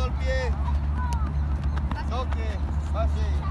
codo al pase.